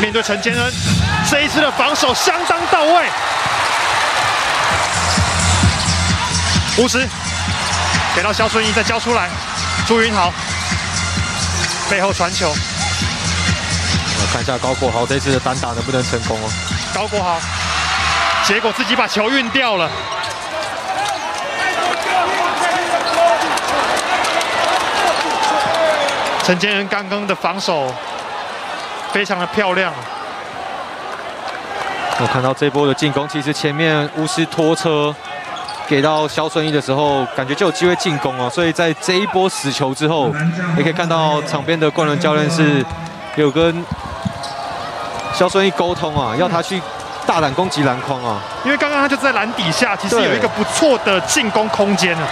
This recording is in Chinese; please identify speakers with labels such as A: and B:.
A: 面对陈建恩，这一次的防守相当到位。五十，给到肖顺义，再交出来。朱云豪背后传球，我
B: 看一下高国豪这次的单打能不能成功哦。
A: 高国豪，结果自己把球运掉了。陈建仁刚刚的防守非常的漂亮。
B: 我看到这波的进攻，其实前面巫师拖车。给到肖顺义的时候，感觉就有机会进攻哦，所以在这一波死球之后，也可以看到场边的冠伦教练是有跟肖顺义沟通啊，要他去大胆攻击篮筐啊，
A: 因为刚刚他就在篮底下，其实有一个不错的进攻空间啊。